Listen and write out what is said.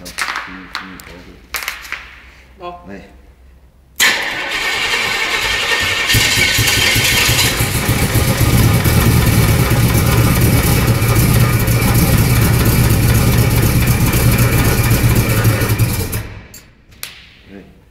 cho xin xin cố đâu đây Good.